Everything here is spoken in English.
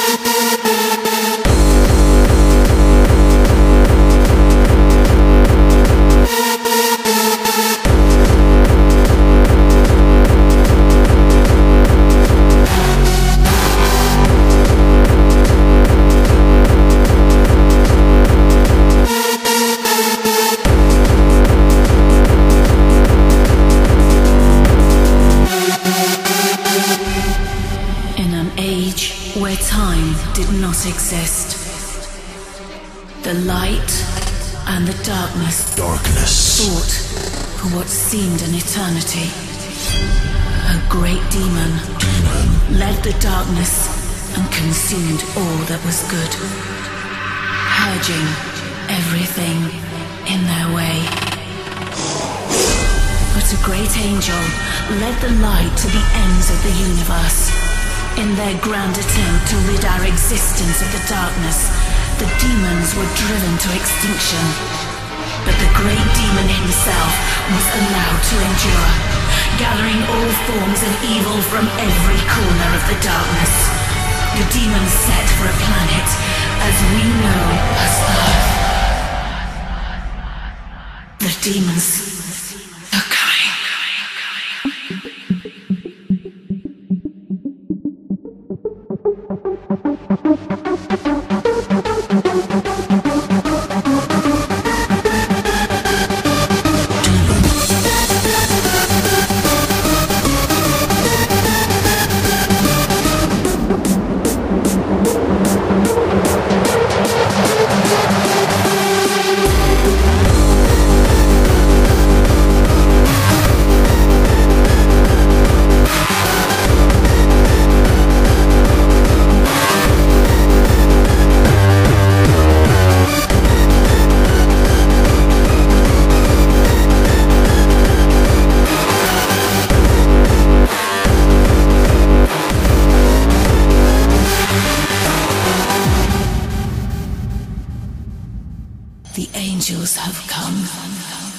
Where time exist, the light and the darkness Darkness. fought for what seemed an eternity. A great demon led the darkness and consumed all that was good, purging everything in their way. But a great angel led the light to the ends of the universe. In their grand attempt to rid our existence of the darkness, the demons were driven to extinction. But the great demon himself was allowed to endure, gathering all forms of evil from every corner of the darkness. The demons set for a planet as we know as Earth. The demons angels have come.